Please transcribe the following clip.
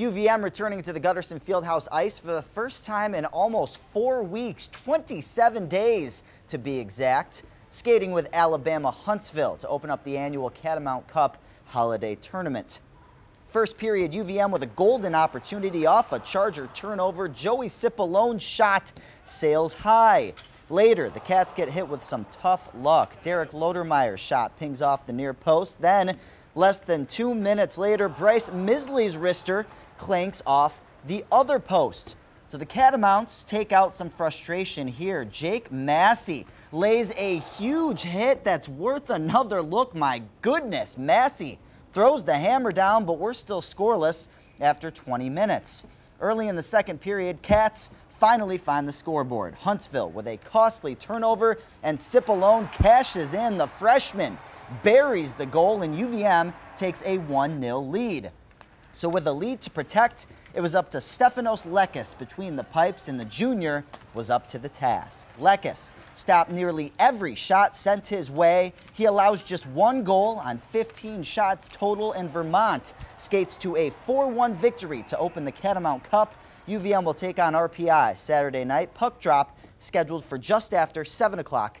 UVM returning to the Gutterson Fieldhouse ice for the first time in almost four weeks, 27 days to be exact, skating with Alabama Huntsville to open up the annual Catamount Cup holiday tournament. First period, UVM with a golden opportunity off a Charger turnover. Joey Cipollone's shot sails high. Later, the Cats get hit with some tough luck. Derek Lodermeier's shot pings off the near post. Then, less than two minutes later, Bryce Misley's wrister clanks off the other post. So the Catamounts take out some frustration here. Jake Massey lays a huge hit that's worth another look. My goodness, Massey throws the hammer down, but we're still scoreless after 20 minutes. Early in the second period, Cats finally find the scoreboard. Huntsville with a costly turnover, and Cipollone cashes in. The freshman buries the goal, and UVM takes a 1-0 lead. So with a lead to protect, it was up to Stefanos Lekkas between the pipes, and the junior was up to the task. Lekkas stopped nearly every shot sent his way. He allows just one goal on 15 shots total, and Vermont skates to a 4-1 victory to open the Catamount Cup. UVM will take on RPI Saturday night. Puck drop scheduled for just after 7 o'clock